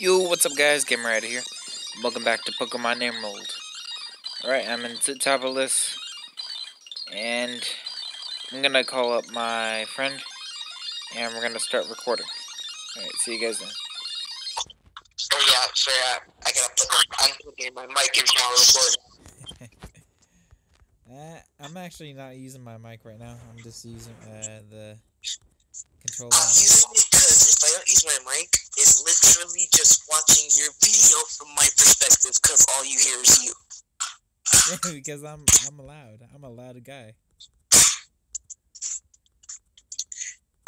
Yo, what's up guys? GammaRad here. Welcome back to Pokemon Emerald. Alright, I'm in Sootopolis. And I'm gonna call up my friend. And we're gonna start recording. Alright, see you guys then. Oh yeah, sorry, I, I gotta put I'm putting my mic in while recording. uh, I'm actually not using my mic right now. I'm just using uh, the controller. I'm using it because if I don't use my mic, it's literally just watching your video from my perspective because all you hear is you. because I'm I'm loud. I'm a loud guy.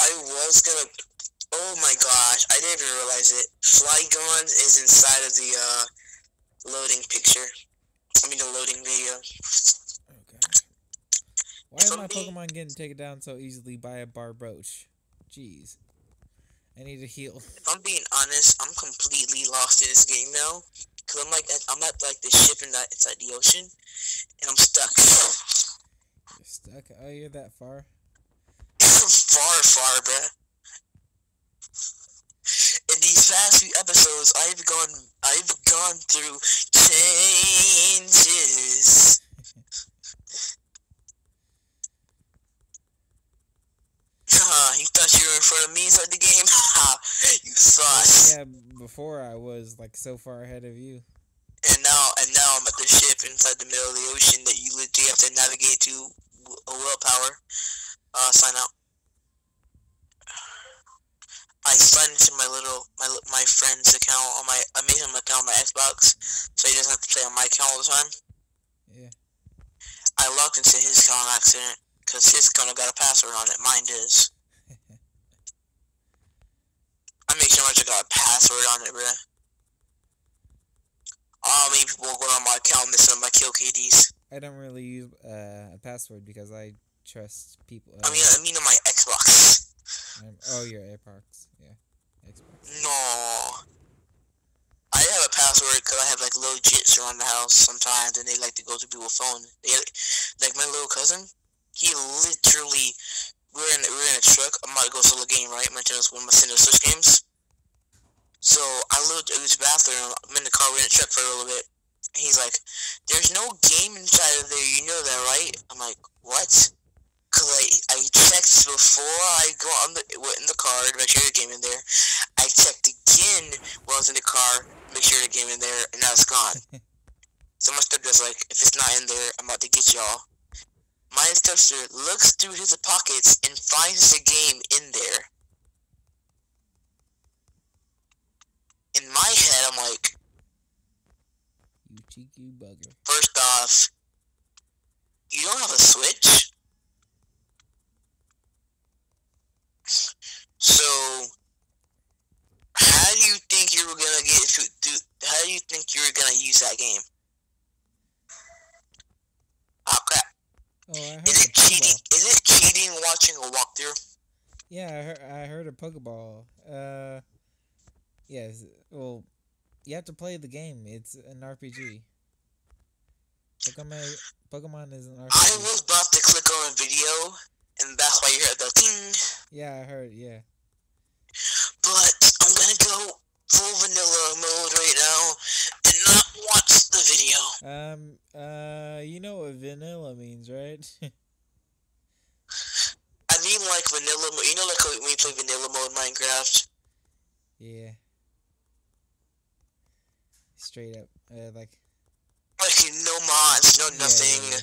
I was gonna. Oh my gosh, I didn't even realize it. Flygon is inside of the uh, loading picture. I mean, the loading video. Okay. Why is my Pokemon getting taken down so easily by a Barboach? Jeez. I need to heal. If I'm being honest, I'm completely lost in this game now. Cause I'm like, I'm at like this ship in that inside the ocean, and I'm stuck. You're stuck? Oh, you're that far? far, far, bruh. In these past few episodes, I've gone, I've gone through changes. Haha, you thought you were in front of me inside the game? Ha, you sauce. Yeah, before I was like so far ahead of you. And now, and now I'm at the ship inside the middle of the ocean that you literally have to navigate to a willpower. Uh, sign out. I signed into my little my my friend's account on my I made him account on my Xbox, so he doesn't have to play on my account all the time. Yeah. I logged into his account on accident because his account got a password on it. Mine does. I make sure I got a password on it, bruh. All many people go on my account missing my kill KDs. I don't really use uh, a password because I trust people. I mean, I mean on my Xbox. oh, your AirPods. Yeah. Xbox. No. I have a password because I have like little jits around the house sometimes, and they like to go to people's phone. They like my little cousin. He literally, we're in we're in a truck. I'm about to go solo game, right? My channel's one of my Nintendo Switch games. So I looked at his bathroom. I'm in the car. We're in the truck for a little bit. And he's like, "There's no game inside of there. You know that, right?" I'm like, "What?" Cause I, I checked before I go on the went in the car to make sure the game in there. I checked again while I was in the car, make sure the game in there, and now it's gone. so my stepdad's like, if it's not in there, I'm about to get y'all. My stepsister looks through his pockets and finds the game in there. In my head, I'm like, You cheeky bugger. first off, you don't have a Switch? So, how do you think you were gonna get to do? How do you think you were gonna use that game? Oh crap! Oh, I heard Is it cheating? Is it cheating watching a walkthrough? Yeah, I heard, I heard a Pokeball. Uh, yes. Well, you have to play the game. It's an RPG. Pokemon, Pokemon is an RPG. I was about to click on a video, and that's why you heard the ting. Yeah, I heard. Yeah. But I'm gonna go full vanilla mode right now not watch the video. Um. Uh. You know what vanilla means, right? I mean, like vanilla mode. You know, like when you play vanilla mode in Minecraft. yeah. Straight up. Uh, like. Like no mods, no yeah, yeah, nothing, yeah.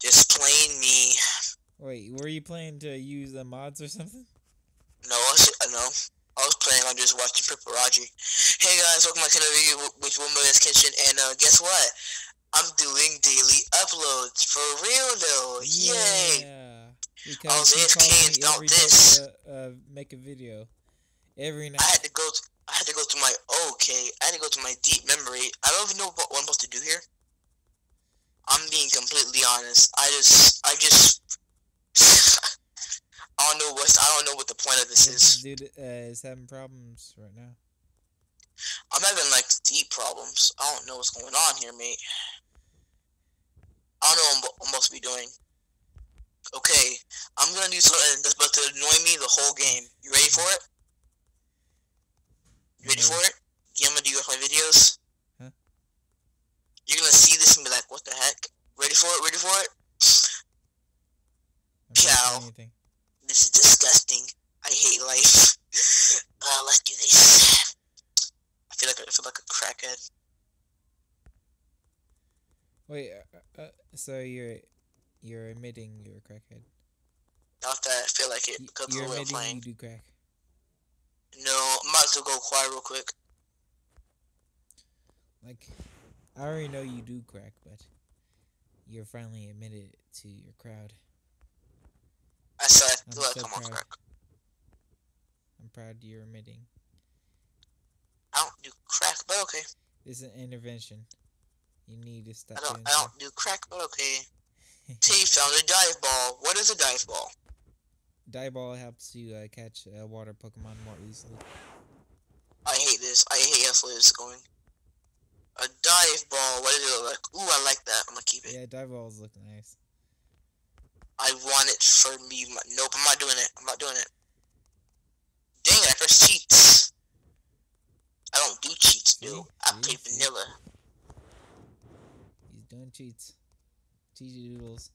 just plain me. Wait, were you planning to use the mods or something? No, I was, I was planning on just watching Piparaji. Hey guys, welcome back to another video with- with Kitchen, and uh, guess what? I'm doing daily uploads for real though. Yay! Yeah. was Because AFK me and found every this. to uh, make a video. Every night. I had to go. To, I had to go to my okay. I had to go to my deep memory. I don't even know what, what I'm supposed to do here. I'm being completely honest. I just, I just, I don't know what, I don't know what the point of this is. dude uh, is having problems right now. I'm having like deep problems. I don't know what's going on here, mate. I don't know what I'm supposed to be doing. Okay, I'm gonna do something that's about to annoy me the whole game. You ready for it? You ready for it? Yeah, I'm gonna do videos. Huh? You're gonna see this and be like, "What the heck?" Ready for it? Ready for it? Cow. anything. This is disgusting. I hate life. uh, let's do this. I feel like I feel like a crackhead. Wait, uh, uh, so you're you're admitting you're a crackhead? Not that I feel like it because You're the way I'm admitting playing. you do crack. No, I'm about to go quiet real quick. Like, I already know you do crack, but you're finally admitted to your crowd. I said I'm like so I'm on proud. crack. I'm proud you're admitting. I don't do crack, but okay. This is an intervention. You need to stop I don't. I don't do crack, but okay. T found a dive ball. What is a dive ball? Dive ball helps you uh, catch uh, water Pokemon more easily. I hate this. I hate how slow this is going. A dive ball. What does it look like? Ooh, I like that. I'm gonna keep it. Yeah, dive balls look nice. I want it for me. Nope, I'm not doing it. I'm not doing it. Dang it, I pressed cheats. I don't do cheats, dude. I play vanilla. He's doing cheats. Cheaty doodles.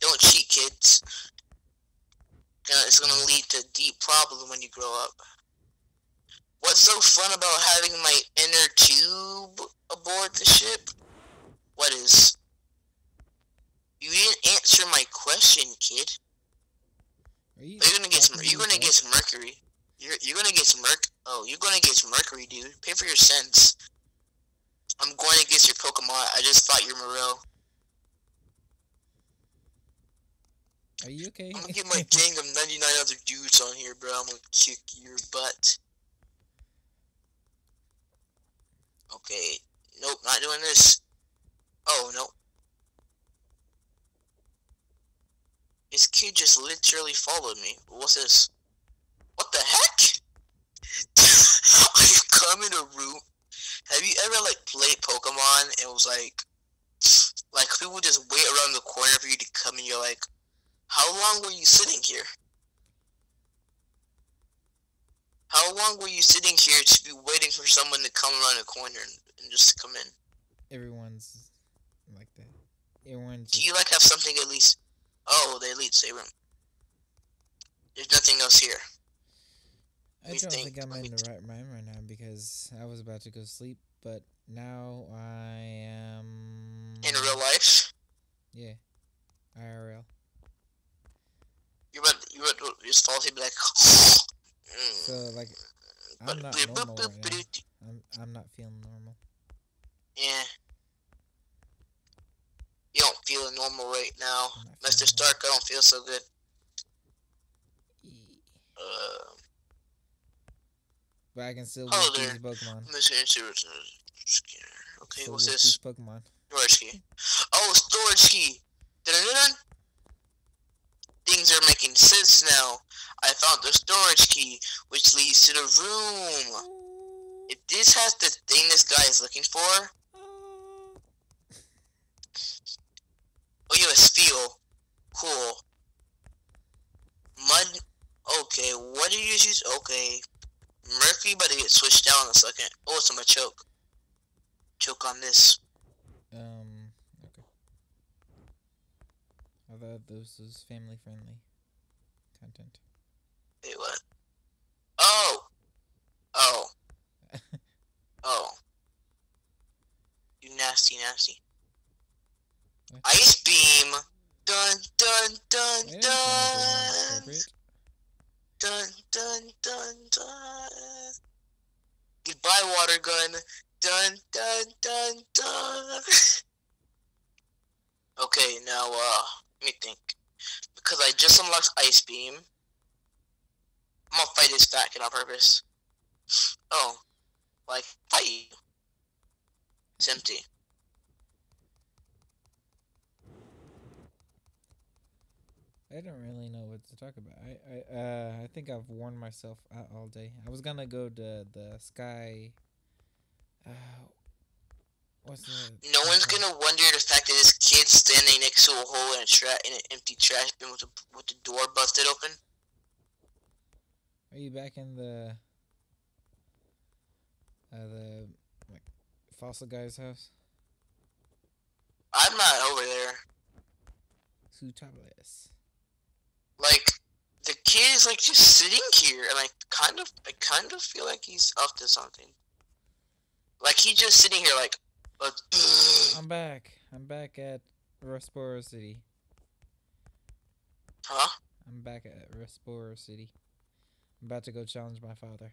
Don't cheat, kids. It's gonna lead to deep problems when you grow up. What's so fun about having my inner tube aboard the ship? What is? You didn't answer my question, kid. Are you? You're gonna get some. You're gonna get some mercury. You're you're gonna get some merc. Oh, you're gonna get some mercury, dude. Pay for your sins. I'm going against your Pokemon. I just fought your Morel. Are you okay? I'm gonna get my gang of 99 other dudes on here, bro. I'm gonna kick your butt. Okay. Nope, not doing this. Oh, no. This kid just literally followed me. What's this? What the heck? I come in a room. Have you ever, like, played Pokemon and was like, like, people just wait around the corner for you to come and you're like, how long were you sitting here? How long were you sitting here to be waiting for someone to come around the corner and, and just come in? Everyone's like that. Everyone's. Do you like have something at least? Oh, the elite room. There's nothing else here. I don't think, think I'm in the right mind right now because I was about to go sleep, but now I am. In real life, Yeah. IRL. about you're about to just fall asleep like. mm, So like, I'm not normal right now. I'm I'm not feeling normal. Yeah. You don't feel normal right now. Mr. Stark, I don't feel so good. Uh, But I can still Hello whip there. these Pokemon. Okay, Still what's this? Pokemon. Storage key. Oh, storage key. Dun-dun-dun-dun. Things are making sense now. I found the storage key, which leads to the room. If this has the thing this guy is looking for, oh, you have a steel. Cool. Mud. Okay, what did you use? Okay. Mercury to get switched down in a second. Oh, it's on my choke. Choke on this. Um. Okay. I thought this was family friendly content. Wait, what? Oh! Oh. Oh. You nasty, nasty. Ice beam! Dun, dun, dun, dun! find it inappropriate. Dun, dun, dun, dun! Goodbye, water gun! Dun, dun, dun, dun! okay, now, uh, let me think. Because I just unlocked Ice Beam, I'm gonna fight this fat kid on purpose. Oh, like, fight you. It's empty. I don't really know what to talk about. I I uh I think I've worn myself out all day. I was gonna go to the sky. Uh, what's the? No one's gonna wonder the fact that this kid's standing next to a hole in a tra- in an empty trash bin with the with the door busted open. Are you back in the? Uh, the like fossil guy's house? I'm not over there. The kid is like just sitting here, and I kind of, I kind of feel like he's up to something. Like he's just sitting here, like, uh, I'm back. I'm back at Rustboro City. huh? I'm back at Rustboro City. I'm about to go challenge my father.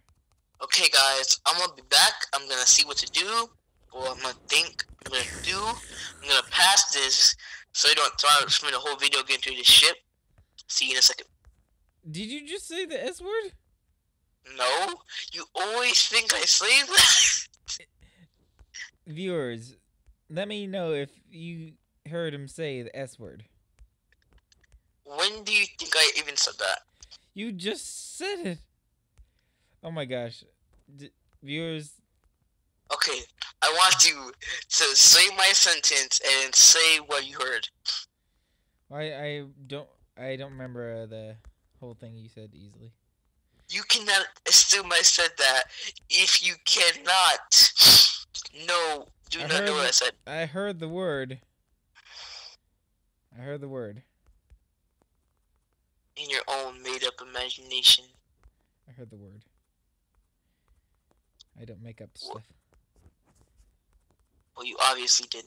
Okay, guys, I'm gonna be back. I'm gonna see what to do. What I'm gonna think. I'm gonna do. I'm gonna pass this, so you don't so I don't spend the whole video getting through this ship. See you in a second. Did you just say the S word? No, you always think I say that. Viewers, let me know if you heard him say the S word. when do you think I even said that? You just said it. Oh my gosh. D- viewers, Okay, I want you to say my sentence and say what you heard. I I don't I don't remember uh, the whole thing you said easily. You cannot assume I said that if you cannot. No, do I not know what I said. I heard the word. I heard the word. In your own made up imagination. I heard the word. I don't make up stuff. Well, you obviously did.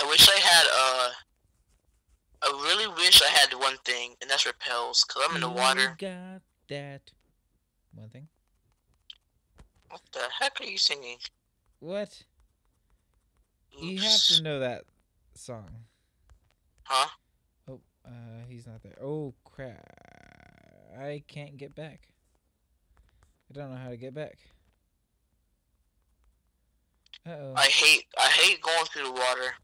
I wish I had uh I really wish I had one thing, and that's repels, cause I'm in the You water. got that. One thing. What the heck are you singing? What? You have to know that song. Huh? Oh, uh, he's not there. Oh crap! I can't get back. I don't know how to get back. Uh oh. I hate I hate going through the water.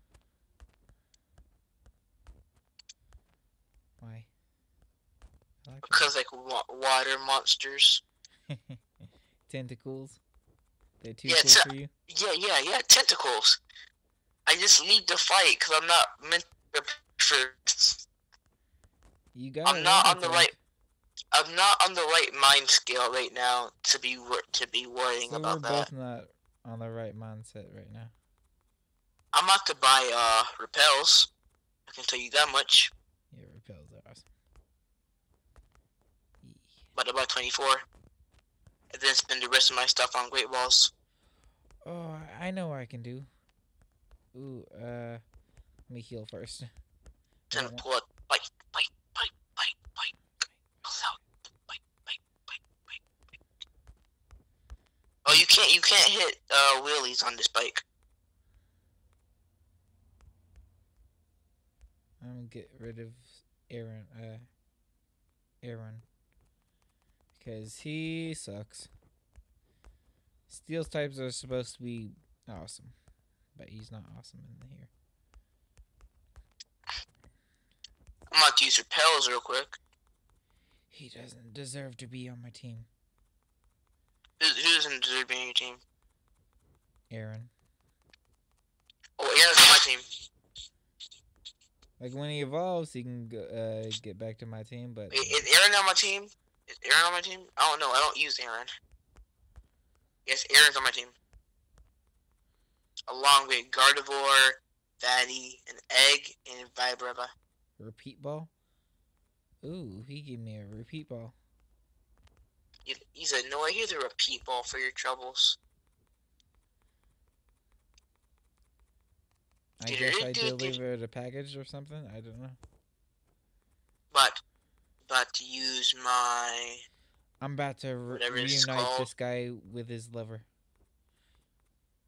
Why? I like Because like wa- water monsters. tentacles. They're too Yeah, cool for you. Yeah, yeah, yeah. Tentacles. I just need to fight because I'm not meant for. You got. I'm not on the right- I'm not on the right mind scale right now to be to be worrying So we're about that. both not on the right mindset right now. I'm about to buy uh repels. I can tell you that much. Yeah, repels are awesome. Yeah. About to buy 24, and then spend the rest of my stuff on Great Balls. Oh, I know what I can do. Ooh, uh, let me heal first. Then pull out bite, bite, bite, bite, bite. Pull out, bite, bite, bite, bite, bite. Oh, you can't you can't hit uh wheelies on this bike. I'm gonna get rid of Aron. Uh, Aron, because he sucks. Steel's types are supposed to be awesome, but he's not awesome in here. I'm about to use repels real quick. He doesn't deserve to be on my team, Who, who doesn't deserve being on your team? Aron. Oh, Aron's on my team. Like when he evolves, he can go, uh, get back to my team, but Wait, Is Aron on my team? Is Aron on my team? I don't know. I don't use Aron. Yes, Aron's on my team. Along with Gardevoir, Fatty, and Egg, and Vibrava. repeat ball. Ooh, he gave me a repeat ball. He's he said, no, here's a repeat ball for your troubles. I guess I delivered a package or something. I don't know. But, but to use my... I'm about to re- reunite this guy with his lover.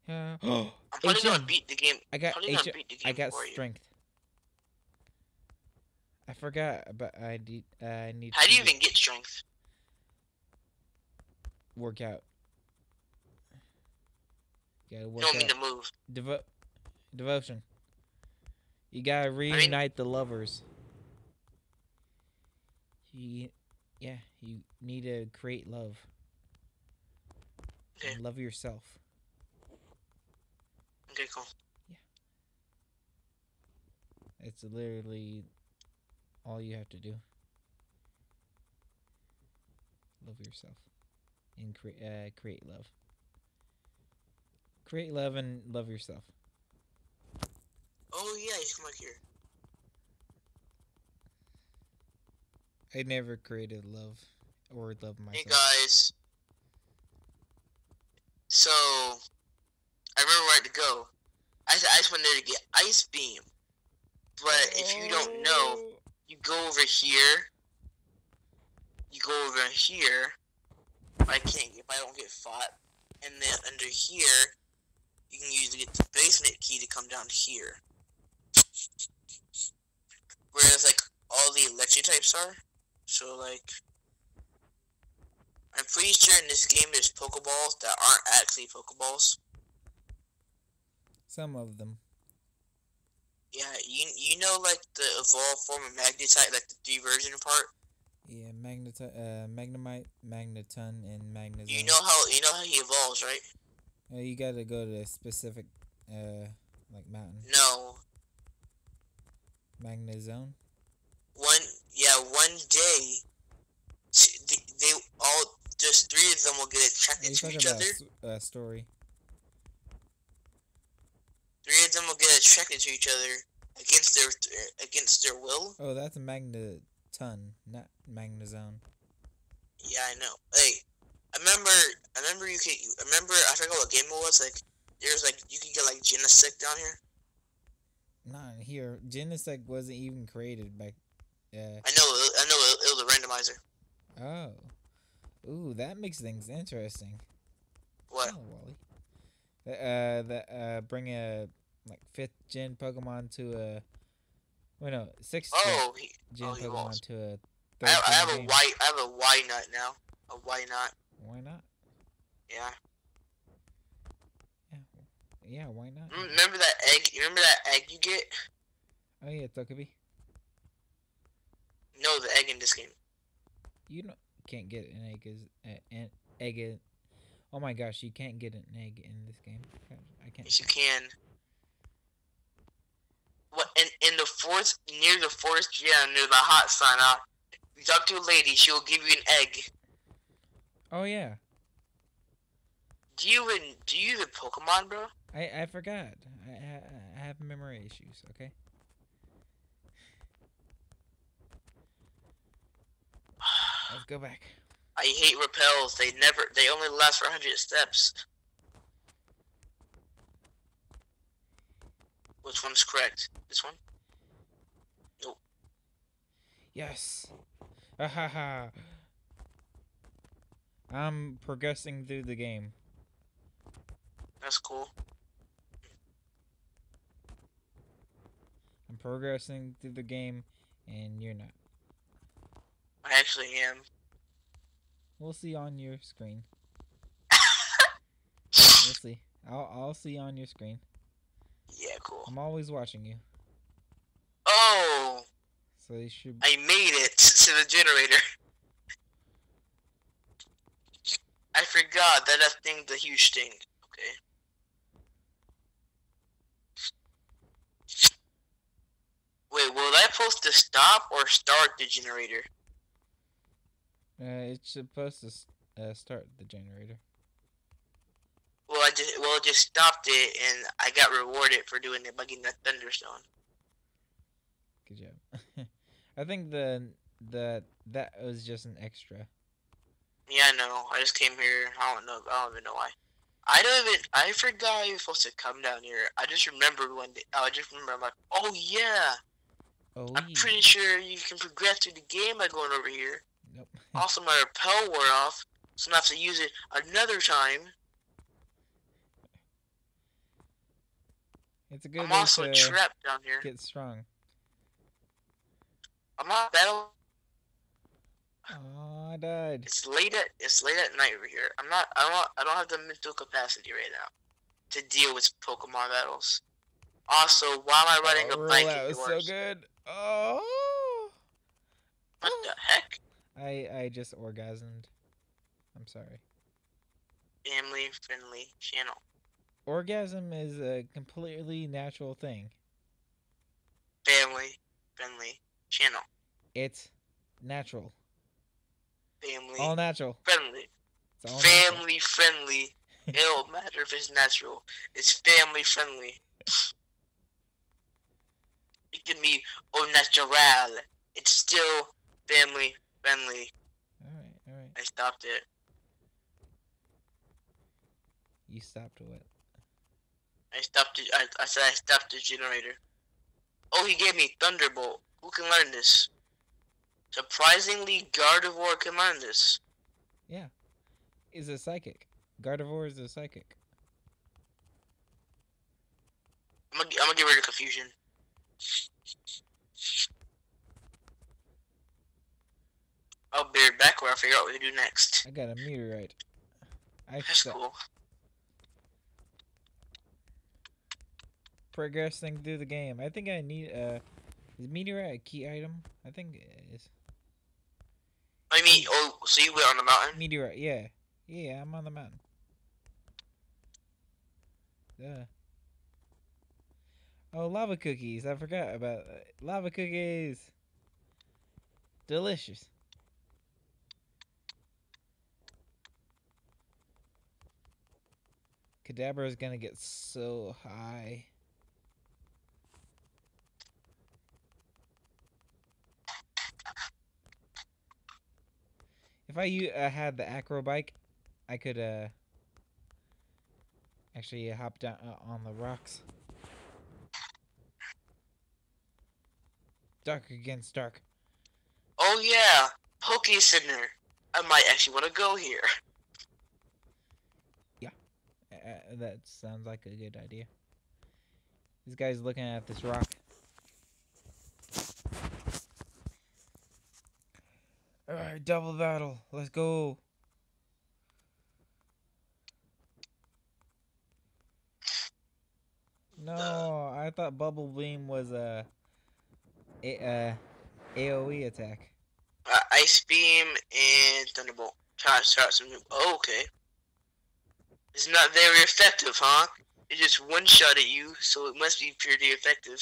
Yeah. I'm probably gonna HM. beat the game. I got Probably H- beat the game I got for you. strength. I forgot, but I need. Uh, I need. How do you get- even get strength? work out? You gotta You work don't out. mean to move. Devo- devotion. You gotta reunite the lovers. You, yeah, you need to create love. Okay. And love yourself. Okay, cool. Yeah. It's literally all you have to do. Love yourself and create uh, create love. Create love and love yourself. Oh yeah, he's come back here. I never created love or love myself. Hey guys. So, I remember where to go. I, I just went there to get Ice Beam. But if you don't know, you go over here. You go over here. I can't if I don't get fought. And then under here, you can use get the basement key to come down here. Whereas like all the electric types are. So like I'm pretty sure in this game there's Pokeballs that aren't actually Pokeballs. some of them. Yeah, you you know like the evolved form of Magnetite, like the three version part. Yeah, Magneti- uh, Magnemite, Magneton, and Magnezone. You know how you know how he evolves, right? Uh, you gotta go to a specific, uh, like mountain. No, Magnezone. one yeah one day, they, they all just three of them will get attracted to each other. s- uh, story? Three of them will get attracted to each other against their against their will. Oh, that's a Magneton, not Magnezone. Yeah, I know. Hey, I remember. I remember you could. I remember. I forgot what game it was. Like there's like you could get like Genesect down here. Not here. Genesect wasn't even created back. Uh, I know. I know. It, was a randomizer. oh. Ooh, that makes things interesting. What? Oh, Wally. Uh, the, uh, bring a, like, fifth gen Pokemon to a. Wait, no, sixth gen- Oh, he, gen oh, he Pokemon was. to a. I have, I have gen a game. white. I have a Y nut now. A Y nut. Why not? Yeah. Yeah. Yeah, why not? Remember that egg? Remember that egg you get? Oh, yeah, Togepi. No, the egg in this game. You don't can't get an egg uh, an egg. Oh my gosh, you can't get an egg in this game. I can't. Yes, you can. What? In in the fourth, near the fourth gym, near the hot sign, uh, you talk to a lady. She will give you an egg. Oh yeah, Do you even do you even Pokemon, bro? I I forgot. I I, I have memory issues. Okay. Let's go back. I hate repels. They never. They only last for 100 steps. Which one's correct? This one? No. Yes. Ahaha. I'm progressing through the game. That's cool. I'm progressing through the game, and you're not. I actually am. We'll see on your screen. We'll see. I'll I'll see on your screen. Yeah, cool. I'm always watching you, Oh, so you should. I made it to the generator. I forgot that that thing's a huge thing. Okay. Wait, will that supposed to stop or start the generator? Uh, it's supposed to uh, start the generator. Well, I just well, it just stopped it, and I got rewarded for doing it by getting that thunderstone. Good job. I think the the that was just an extra. Yeah, I know. I just came here. I don't know. I don't even know why. I don't even. I forgot I was supposed to come down here. I just remembered one day. I just remember. I'm like, oh yeah. Oh I'm yeah. pretty sure you can progress through the game by going over here. Also, my repel wore off, so I'm gonna have to use it another time. it's a good I'm also to trapped down here. get strong. I'm not battle. Oh, I died. It's late at it's late at night over here. I'm not. I don't. I don't have the mental capacity right now to deal with Pokemon battles. Also, why am I oh, riding oh, a bike That was so good. Oh. What oh. the heck? I I just orgasmed. I'm sorry. Family friendly channel. Orgasm is a completely natural thing. Family friendly channel. It's natural. Family All natural. friendly. All natural. Family friendly. it don't matter if it's natural. It's family friendly. It can be au natural. It's still family friendly. Alright, alright. I stopped it. You stopped what? I stopped it. I, I said I stopped the generator. Oh, he gave me Thunderbolt. Who can learn this? Surprisingly, Gardevoir can learn this. Yeah. Is a psychic. Gardevoir is a psychic. I'm gonna, I'm gonna get rid of confusion. I'll be right back where I figure out what to do next. I got a meteorite. I That's cool. progressing through the game. I think I need uh is meteorite a key item? I think it is. I mean, oh, so you went on the mountain? Meteorite, yeah. Yeah, I'm on the mountain. Duh. Oh, lava cookies. I forgot about uh, lava cookies. Delicious. Kadabra is gonna get so high. If I uh, had the acro bike, I could uh actually hop down uh, on the rocks. Dark against dark. Oh yeah, Poke Center. I might actually want to go here. Uh, that sounds like a good idea. This guy's looking at this rock. Alright, double battle. Let's go. No, I thought bubble beam was a, a uh, AOE attack. Uh, Ice Beam and Thunderbolt. Try to start some new. Oh, okay. It's not very effective, huh? It just one shot at you, so it must be pretty effective.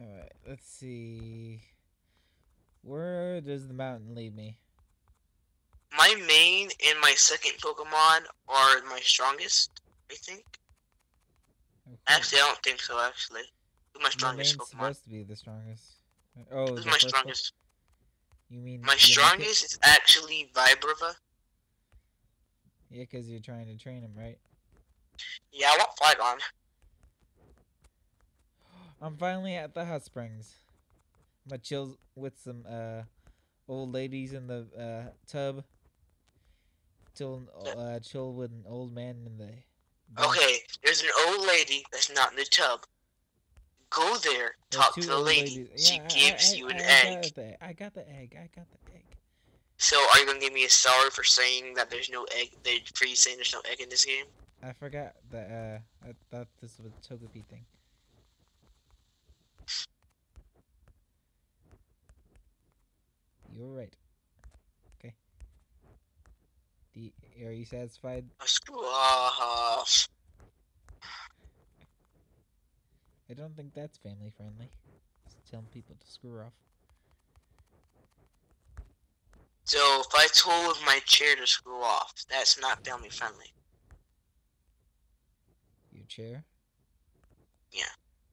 Alright, let's see. Where does the mountain lead me? My main and my second Pokemon are my strongest, I think. Okay. Actually, I don't think so, actually. My My strongest Pokemon? supposed to be the strongest. Oh, Who's the my one? strongest? You mean My you make it- strongest is actually Vibrava. Yeah, because you're trying to train him, right? Yeah, I want Flygon. I'm finally at the hot springs. I'm gonna chill with some uh old ladies in the uh tub. Chill, uh, chill with an old man in the. Okay, there's an old lady that's not in the tub. Go there, talk to the lady. ladies. She I- gives I- you an I egg. Got the, I got the egg. I got the egg. So are you gonna give me a sorry for saying that there's no egg? They for you saying there's no egg in this game? I forgot that. Uh, I thought this was a Togepi thing. You're right. Okay. The, are you satisfied? Screw off. I don't think that's family friendly. Just telling people to screw off. So if I told my chair to screw off, that's not family friendly. Your chair? Yeah.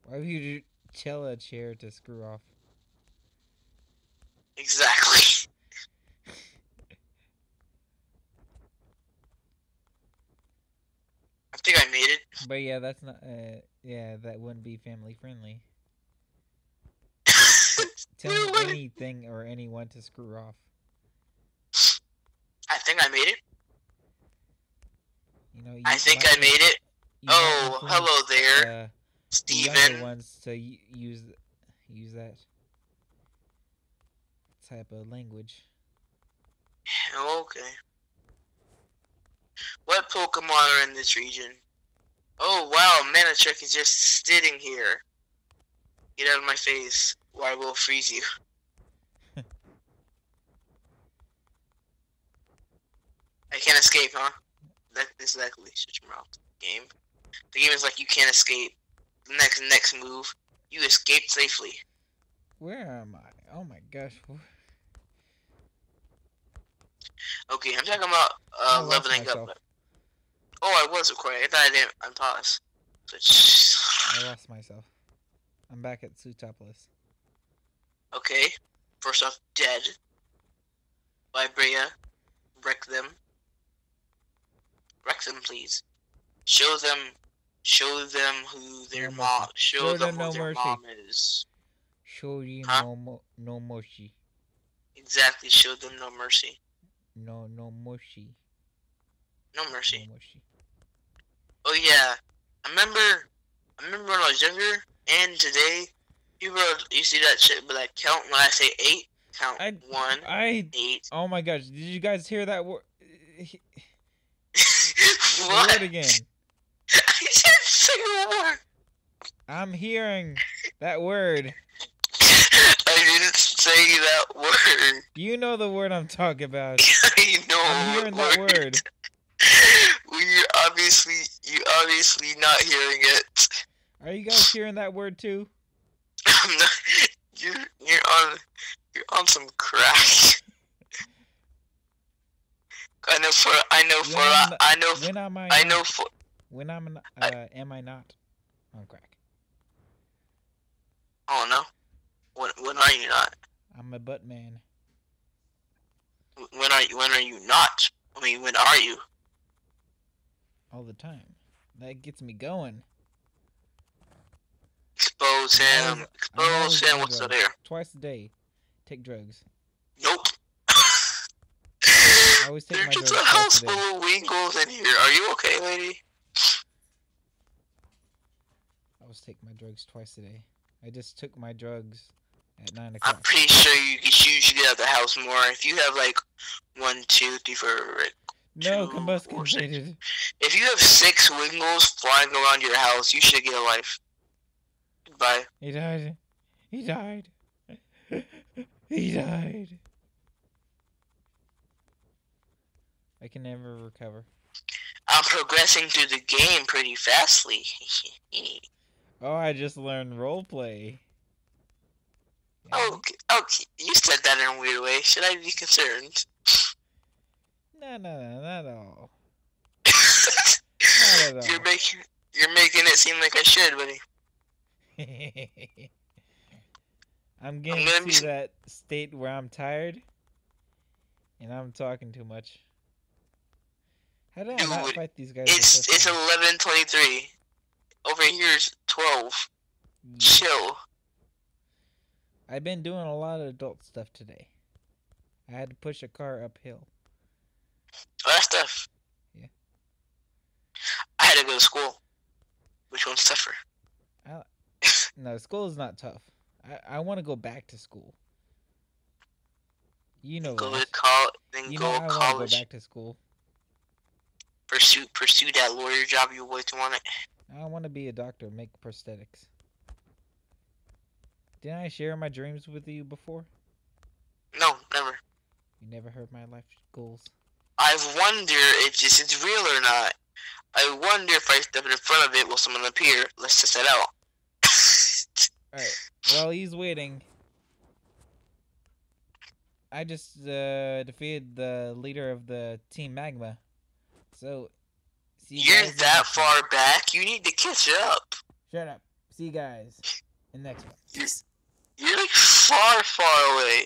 Why would you tell a chair to screw off? Exactly. I think I made it. But yeah, that's not. Uh, yeah, that wouldn't be family friendly. Tell anything or anyone to screw off. I think I made it. You know. You I think I made it. Oh, hello there, Uh, the Steven. ones to use use that type of language. Okay. What Pokemon are in this region? Oh wow, Manectric is just sitting here. Get out of my face, or I will freeze you. I can't escape, huh? That exactly. Shut your mouth. Game. The game is like you can't escape. The Next next move. You escaped safely. Where am I? Oh my gosh. Okay, I'm talking about uh, leveling myself. up. Oh, I was recording. I thought I didn't unpause. So, I lost myself. I'm back at Sootopolis. okay. First off, dead. By Brea. Wreck them. Wreck them, please. Show them. Show them who their No mom. Show Show them them who no their mercy. mom is. Shori Huh? no mo no moshi. Exactly. Show them no mercy. No no mercy. No mercy. No moshi. Oh yeah, I remember. I remember when I was younger and today. you People, you see that shit, but like count when I say eight. Count I one, I eight. oh my gosh, did you guys hear that word? what? Word again. I say word. I'm hearing that word. I didn't say that word. You know the word I'm talking about. I know. I'm hearing that word. Well, you're obviously you obviously not hearing it. Are you guys hearing that word too? I'm not. You're you're on you're on some crack. I know for I know for I know When am I? I not? know for When I'm n- I- uh, am I not on crack? oh no. When when are you not? I'm a butt man. When are you when are you not? I mean when are you? all the time. That gets me going. Expose him. Expose him. What's up there? Twice a day. Take drugs. Nope. Always take There's my just a house full of winkles in here. Are you okay, lady? I always take my drugs twice a day. I just took my drugs at nine o'clock. I'm pretty sure you you should get out of the house more. If you have like one, two, three, four, like, No, two combust or six. if you have six Wingulls flying around your house, you should get a life. Goodbye. He died. He died. he died. I can never recover. I'm progressing through the game pretty fastly. Oh, I just learned roleplay. Oh, okay, okay, you said that in a weird way. Should I be concerned? No, no, no, not at all. Not at all. you're making you're making it seem like I should, buddy. I'm getting gonna be that state where I'm tired and I'm talking too much. How did I not Dude, fight these guys? It's first it's eleven twenty three. Over here's twelve. Yeah. Chill. I've been doing a lot of adult stuff today. I had to push a car uphill. Oh, that stuff. Yeah. I had to go to school. Which one's tougher? No, school is not tough. I, I want to go back to school. You know Go that. to college, then You go know I to go back to school. Pursue pursue that lawyer job you always wanted. I want to be a doctor, make prosthetics. Didn't I share my dreams with you before? No, never. You never heard my life goals. I wonder if this is real or not. I wonder if I step in front of it, will someone appear? Let's test it out. Alright. Well, he's waiting. I just uh, defeated the leader of the Team Magma. So, see you You're that next far back. You need to catch up. Shut up. See you guys in the next one. You're, you're like far, far away.